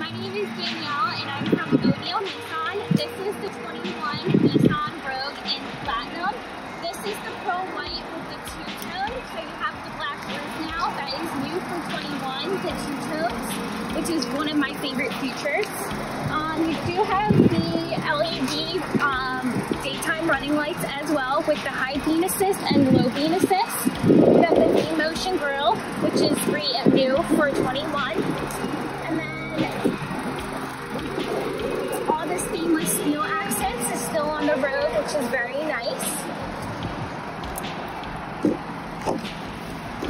My name is Danielle and I'm from O'Neil Nissan. This is the 21 Nissan Rogue in Platinum. This is the Pro White with the two-tone. So you have the black roof now. That is new for 21, the two tones, which is one of my favorite features. Um, you do have the LED um, daytime running lights as well with the high beam assist and low beam assist. You have the V-Motion grille, which is free and new for 21. And then on the road, which is very nice.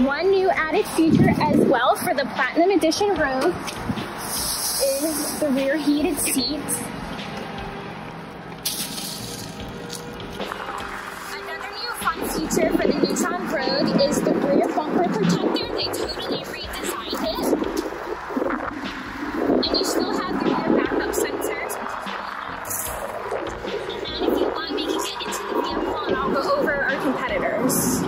One new added feature as well for the Platinum Edition Rogue is the rear heated seats. Another new fun feature for the Nissan Rogue is the over our competitors.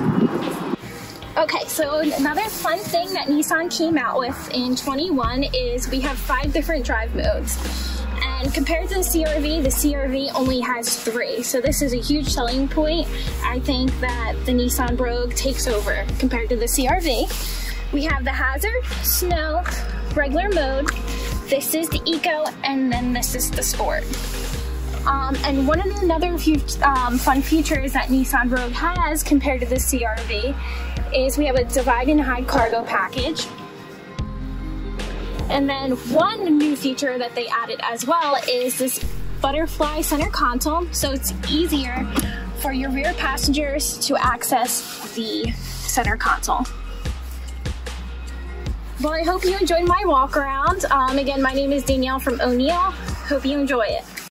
Okay, so another fun thing that Nissan came out with in 21 is we have five different drive modes. And compared to the CRV, the CRV only has three. So this is a huge selling point. I think that the Nissan Rogue takes over compared to the CRV. We have the hazard, snow, regular mode. This is the eco, and then this is the sport. Um, and one of the another few um, fun features that Nissan Rogue has compared to the CRV is we have a divide and hide cargo package. And then one new feature that they added as well is this butterfly center console. So it's easier for your rear passengers to access the center console. Well, I hope you enjoyed my walk around. Um, again, my name is Danielle from O'Neil. Hope you enjoy it.